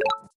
you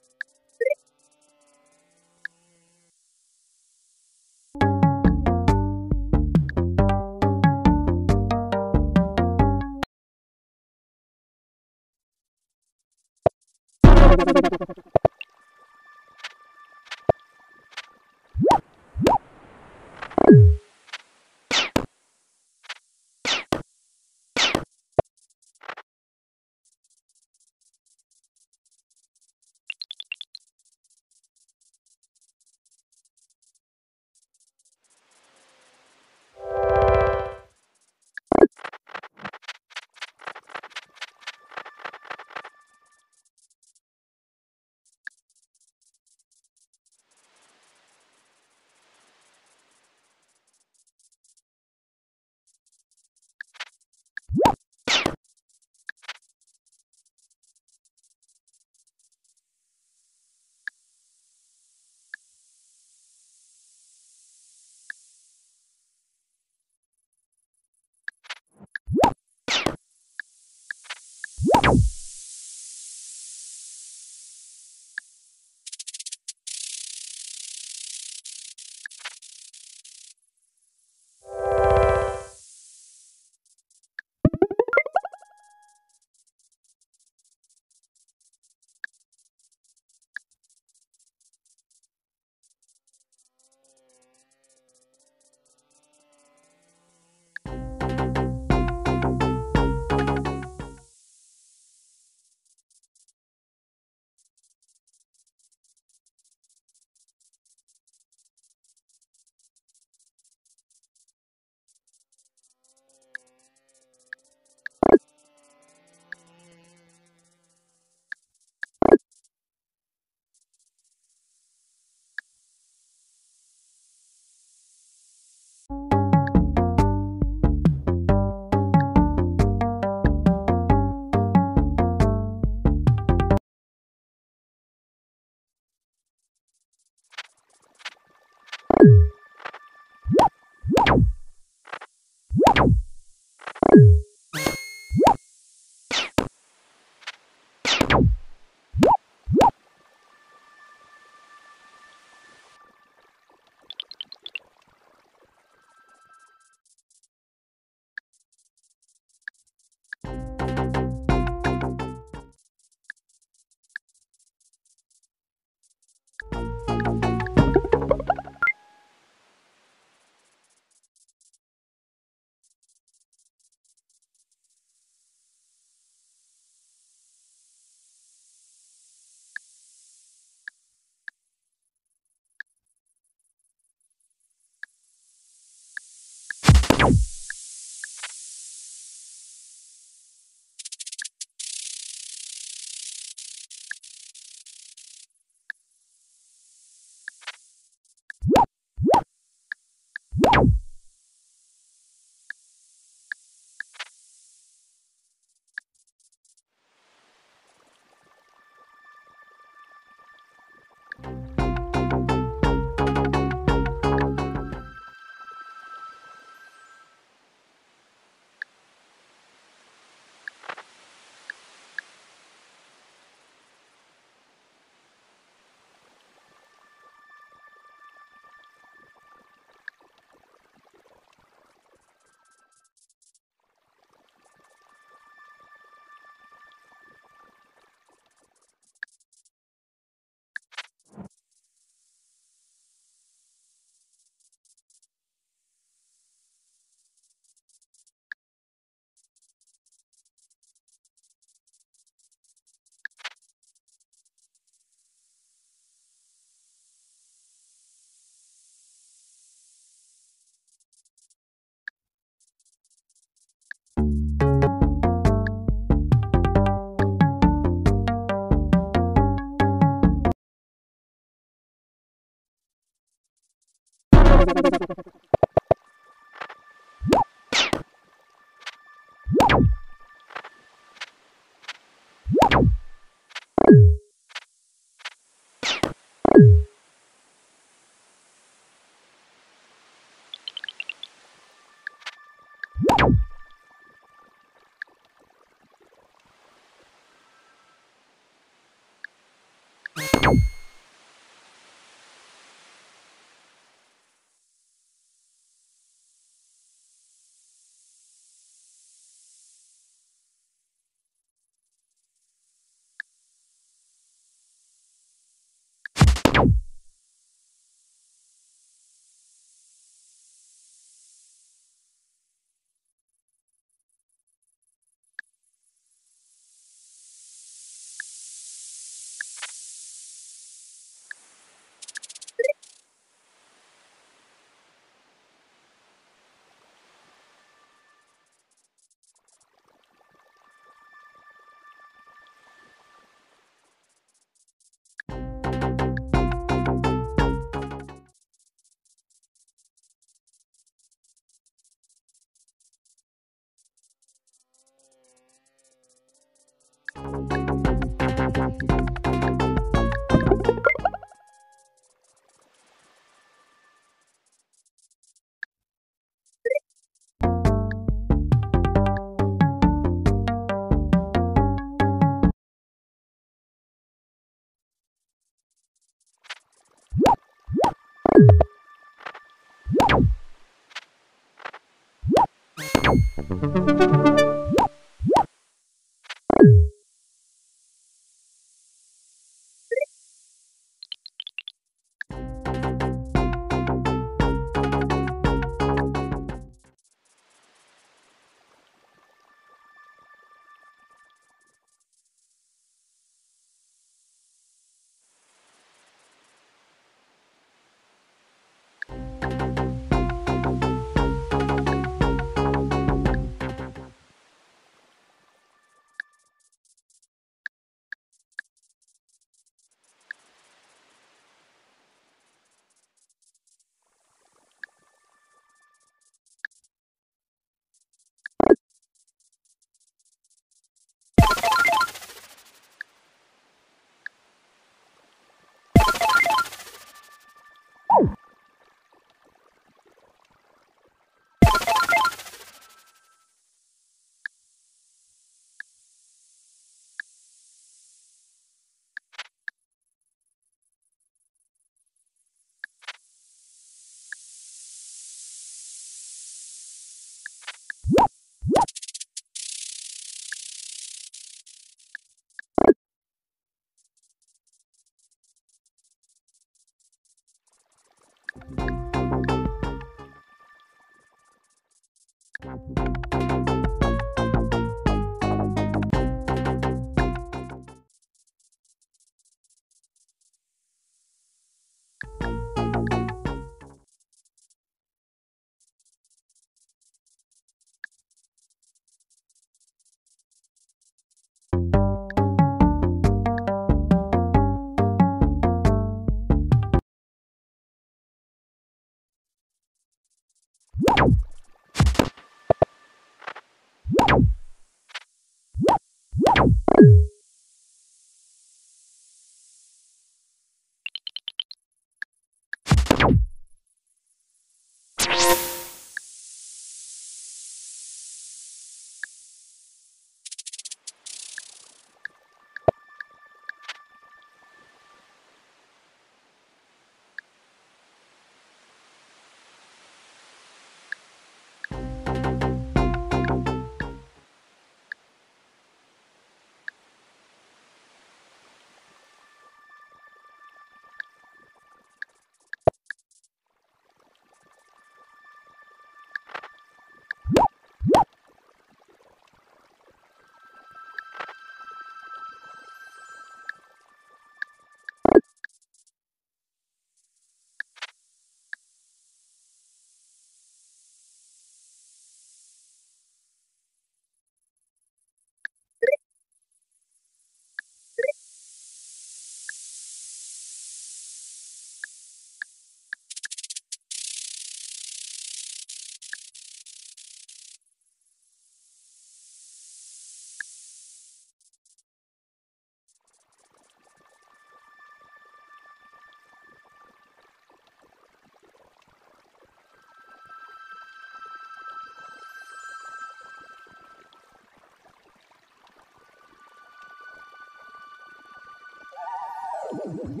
Oh,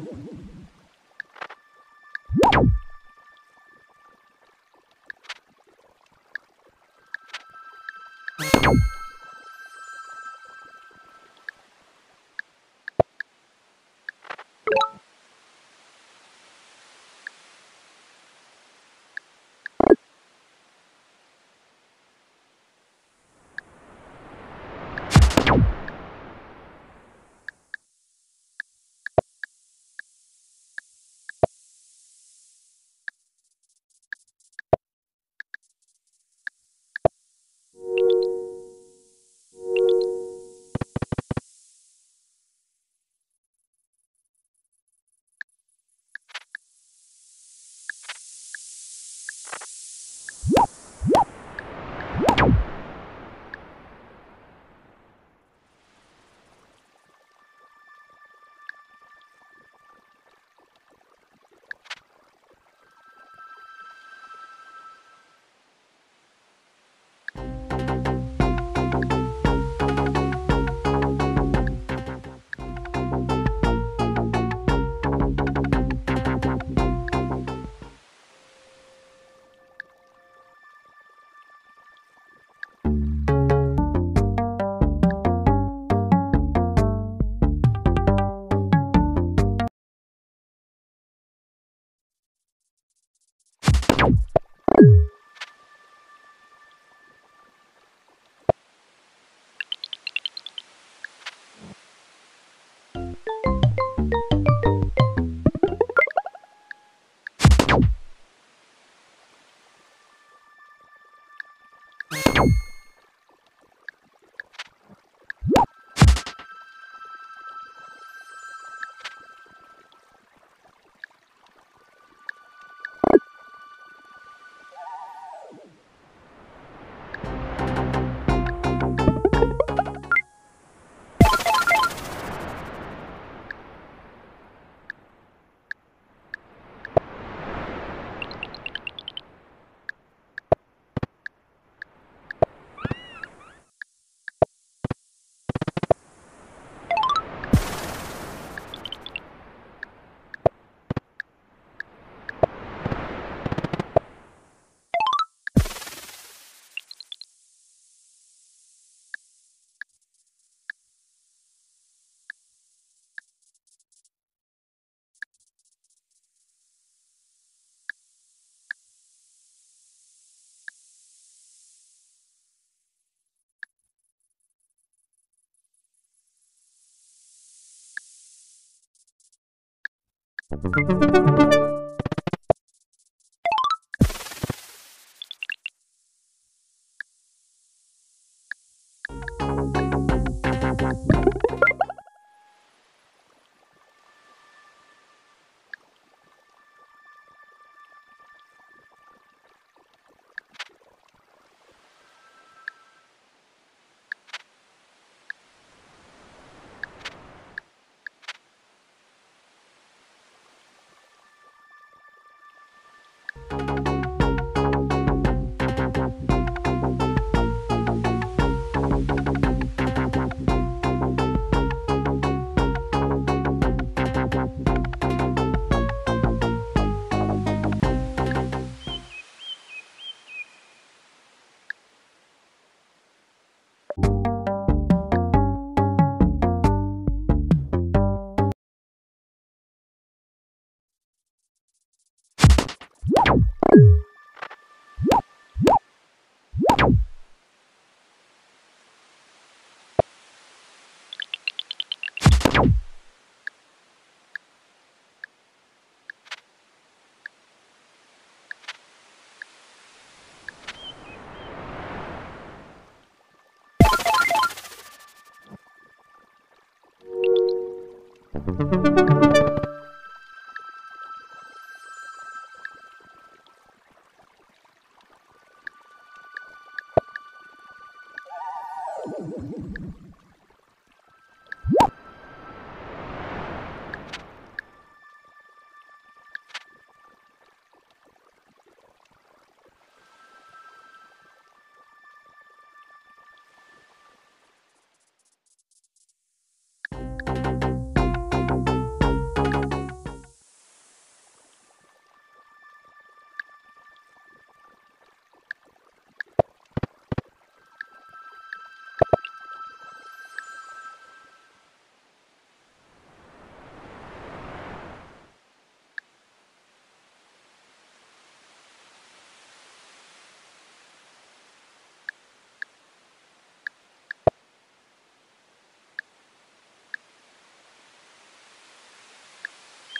Oh,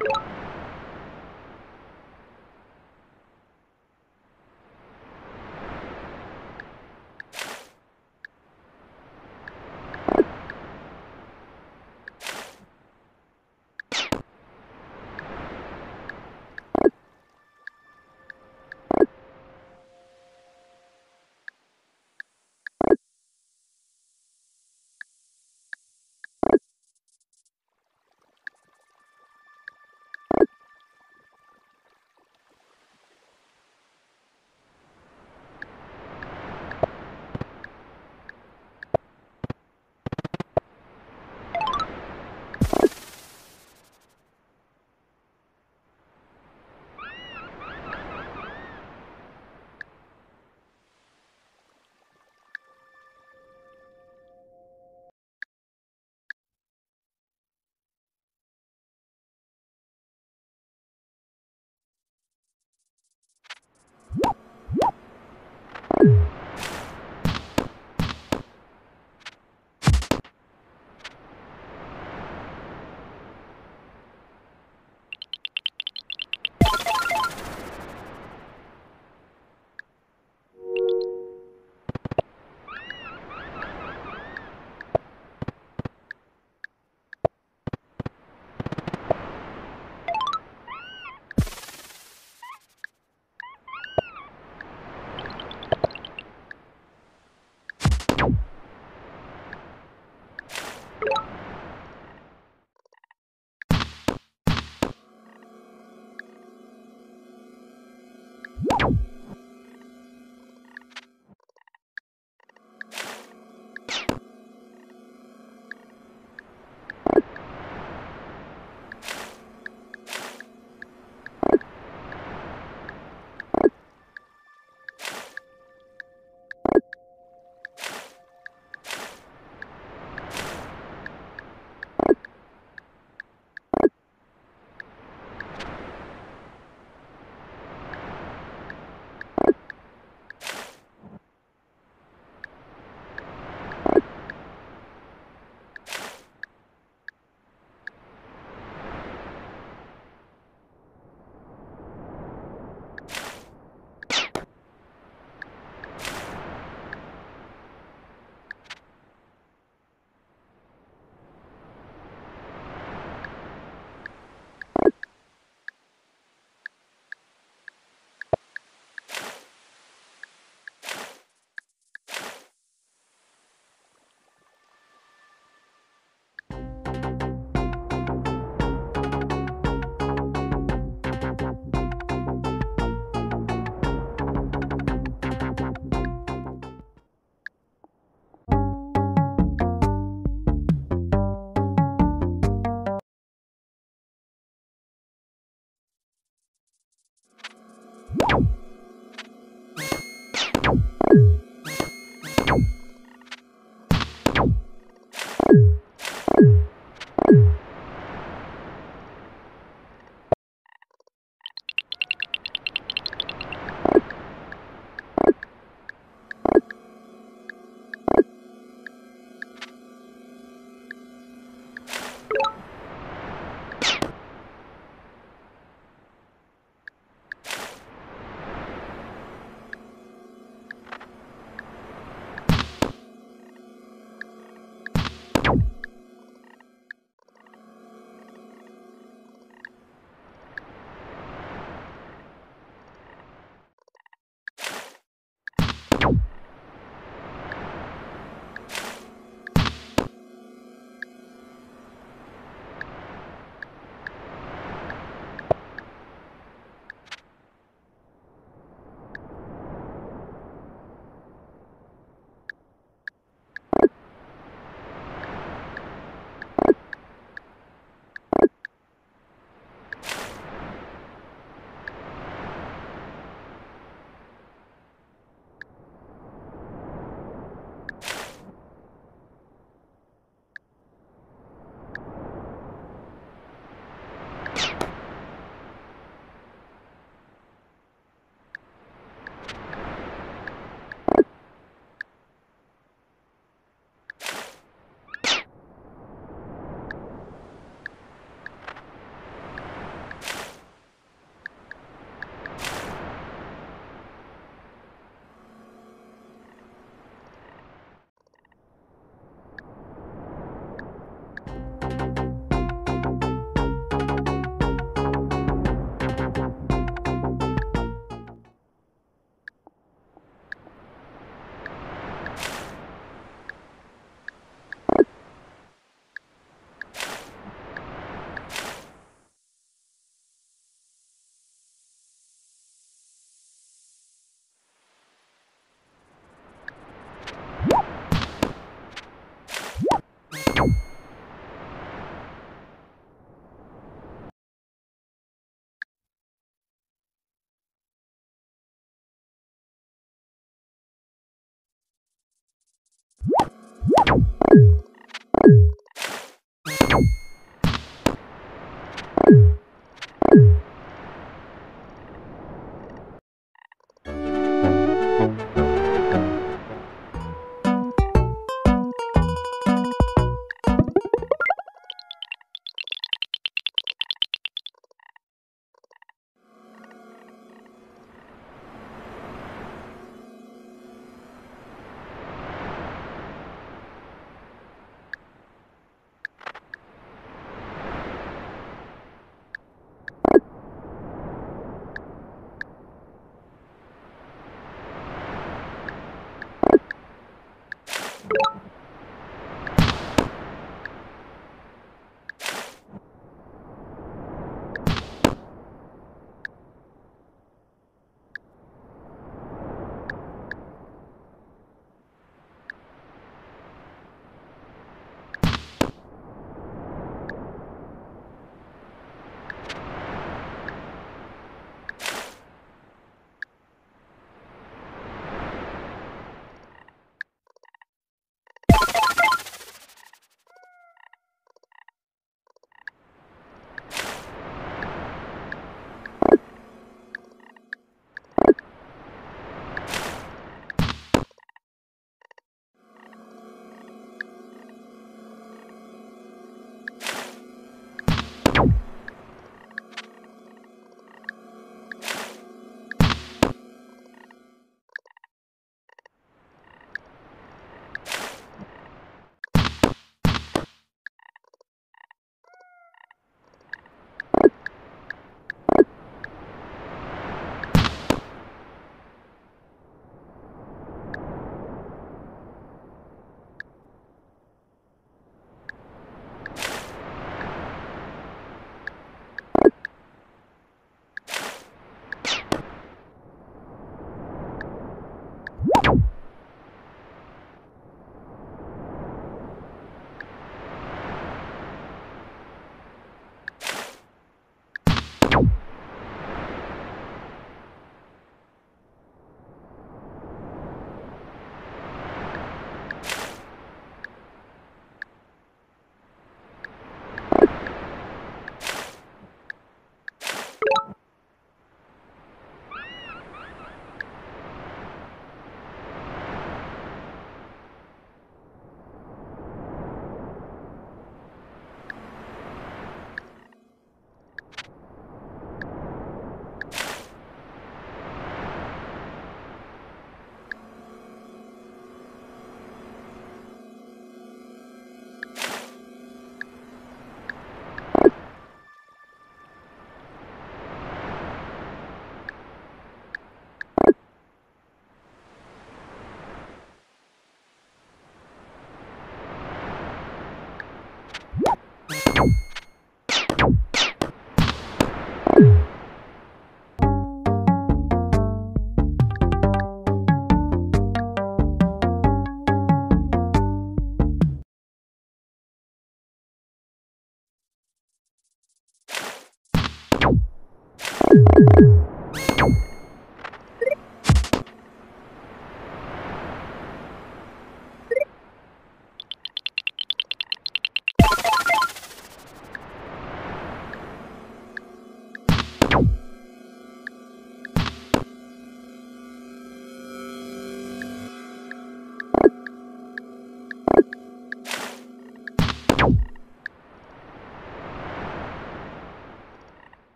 You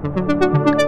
thank you